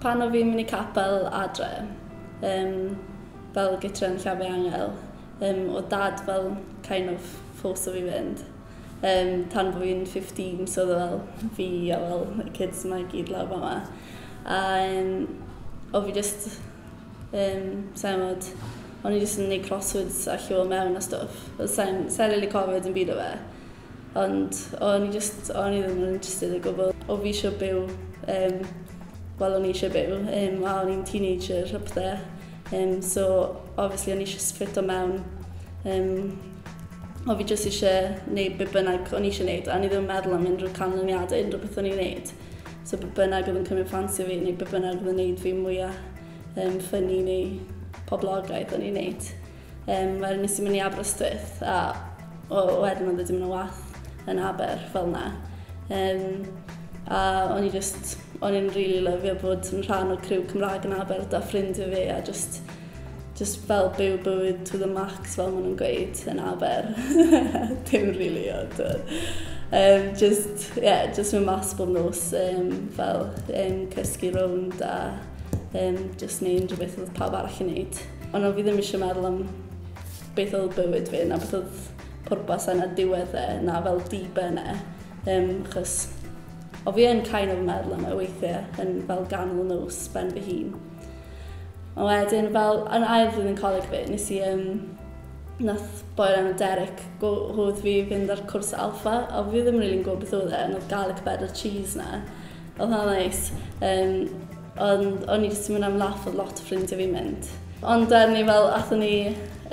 pan o fi'n mynd i capel adre, um, fel gytra yn llafu angel, um, o dad fel kind of fforso fi fynd. Um, tan bod fi'n 15, so e fel fi a fel y kids yma i gyd lawr yma. A um, o fi just, um, semod, o'n i just yn gwneud crosswords a lliw mewn a stwff. Sa'n rili cofio yn byd o fe. Ond o'n i just, o'n i ddim yn interested o gwbl. O fi eisiau byw um, wel o'n i eisiau byw, um, a o'n i'n teenager up there. Um, so, obviously, o'n i eisiau sfrit o mewn. Um, o fi jyst eisiau gwneud be bynnag o'n i eisiau gwneud, a ni ddim yn meddwl am unrhyw canlyniadau, unrhyw beth o'n i'n gwneud. So, be bynnag oedd yn cymryd ffansi fi, neu be bynnag oedd yn gwneud fi mwyaf um, ffynnu neu poblogaidd o'n i'n gwneud. Um, Mae'r nes i mynd i Aberystwyth, a o, wedyn oedd e ddim yn y wath yn Aber fel na. Um, a o'n i just, o'n i'n really lyfio bod yn rhan o criw Cymraeg yn Aber, da ffrindiau fi a just, just fel byw bywyd to the max fel maen nhw'n gweud yn Aber. Dim really ond. Um, just, yeah, just mynd mas bob nos um, fel um, cysgu rownd a um, just neud unrhyw beth oedd pawb arall yn neud. Ond fi ddim eisiau meddwl am beth oedd bywyd fi na beth oedd pwrpas yna diwedd e na fel dibynau. E um, chos O fi yn kind of meddwl yma e weithiau, yn fel ganol nos, ben fy hun. A wedyn, fel, yn ail flwyddyn coleg fi, nes i, um, nath boi'r enw Derek hwyd fi fynd ar cwrs alfa, a fi ddim rili'n gwybod beth oedd e, yn oedd garlic better cheese na. Oedd hwnna'n neis. Um, ond o'n i jyst yn mynd am laff o lot o ffrindiau fi'n mynd. Ond er ni fel, athyn ni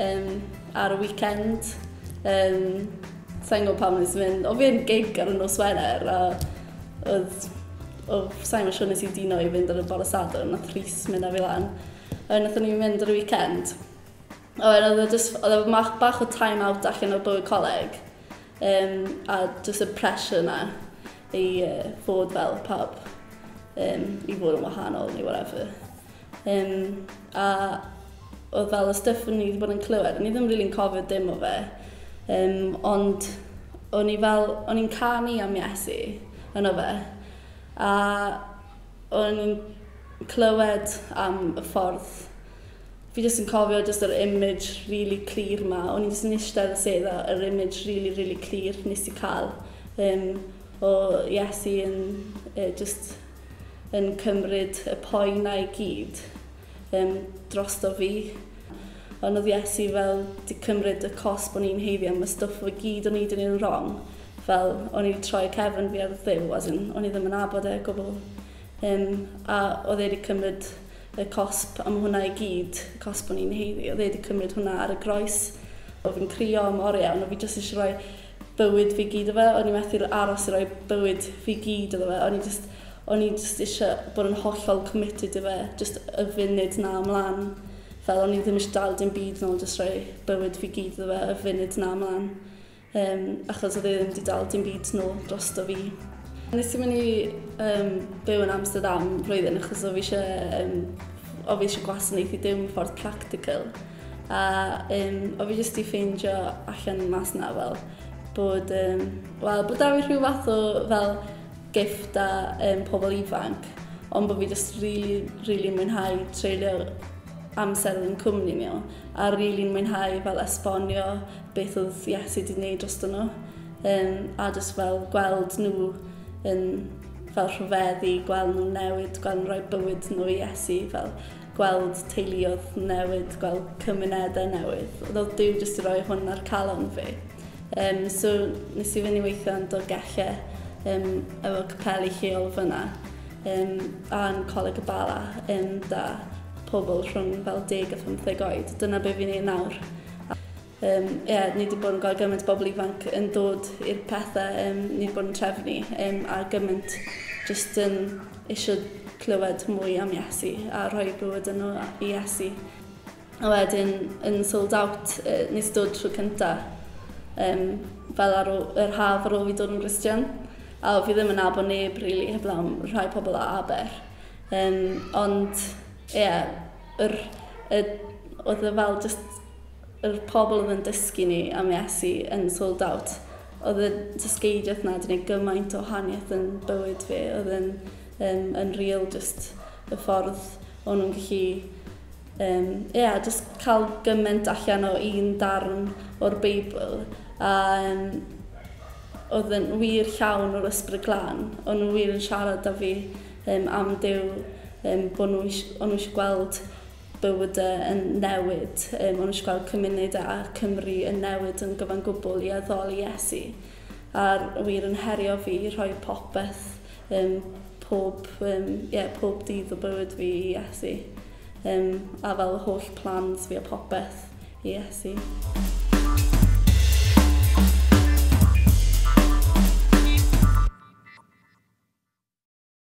um, ar y weekend, um, sa'n gwybod pam nes mynd, o fi'n gig ar y nos Wener, a oedd, oedd sain ma siwr nes i dino i fynd ar y bore sadwr, nath Rhys mynd â fi lan. A nath ni mynd ar y weekend. A oedd e oedd e bach o time out allan o bywyd coleg. Um, a just y pressure na i uh, fod fel pub um, i fod yn wahanol neu whatever. Um, a oedd fel y stuff o'n i wedi bod yn clywed, o'n i ddim rili'n cofio dim o fe. Um, ond o'n i fel, o'n i'n canu am Iesu yno fe. A o'n i'n clywed am y ffordd. Fi jyst yn cofio jyst yr image really clir ma. O'n i'n jyst yn eistedd y sedd yr image really, really clir nes i cael um, o Iesu yn uh, just yn cymryd y poen i gyd um, drosto fi ond oedd Iesu fel di cymryd y cos bod ni'n heiddi am y stwff o gyd o'n i dyn ni'n wrong fel o'n i troi cefn fi ar ddew, as in, o'n i ddim yn abod e gwbl. Um, a oedd e wedi cymryd y cosp am hwnna i gyd, y cosp o'n i'n heiddi, oedd e wedi cymryd hwnna ar y groes. O fi'n crio am oriau, ond o fi jyst eisiau rhoi bywyd fi gyd o fe, o'n i methu aros i roi bywyd fi gyd o fe, o'n i just, o'n i just eisiau bod yn hollol committed i fe, just y funud na ymlaen. Fel o'n i ddim eisiau dal dim byd nôl, jyst rhoi bywyd fi gyd o fe, y funud na ymlaen um, achos oedd e ddim wedi dal dim byd nôl drosto fi. Nes i mynd i um, byw yn Amsterdam flwyddyn achos o fi eisiau um, o fi eisiau gwasanaethu dim ffordd practical a um, o fi jyst i ffeindio allan mas na fel bod, um, wel, bod da fi rhyw fath o fel gift a um, pobl ifanc ond bod fi jyst rili, really, rili really mwynhau treulio amser yn cwmni mi o. A rili'n really mwynhau fel esbonio beth oedd Iesu wedi gwneud dros nhw. Um, a jyst fel gweld nhw yn fel rhyfeddu, gweld nhw newid, gweld nhw rhoi bywyd nhw i Iesu, fel gweld teuluodd newid, gweld cymunedau newydd. Oedd Dyw jyst i roi hwn ar calon fi. Um, so nes i fynd i weithio yn dod Dolgellau um, efo capelu lleol fyna um, a'n coleg y bala um, da pobl rhwng fel 10 a 15 oed. Dyna be fi'n ei nawr. Um, yeah, ni wedi bod yn gael gymaint bobl ifanc yn dod i'r pethau, um, ni wedi bod yn trefnu, um, a gymaint jyst yn eisiau clywed mwy am Iesu a rhoi bywyd yn nhw i Iesu. A wedyn, yn sold out, uh, nes dod trwy cyntaf, um, fel ar yr haf ar ôl fi dod yn Christian. A fi ddim yn abo neb, really, heblaw am rhai pobl a aber. Um, ond ie, yeah, yr, y, oedd y fel just, yr pobl oedd yn dysgu ni am Iesu yn sold out. Oedd e y dysgeidiaeth na, dyn ni gymaint o haniaeth yn bywyd fi, oedd yn, um, yn real just y ffordd o'n nhw'n gallu um, yeah, just cael gymaint allan o un darn o'r Beibl. A um, oedd yn wir llawn o'r ysbryd glân, o'n nhw wir yn siarad â fi um, am Dyw um, bod nhw eisiau gweld bywydau yn newid, um, o'n eisiau gweld cymuned a Cymru yn newid yn gyfan gwbl i addoli Iesu. A'r wir yn herio fi rhoi popeth um, pob, um, yeah, pob dydd o bywyd fi i Iesu. Um, a fel holl plans fi a popeth i Iesu.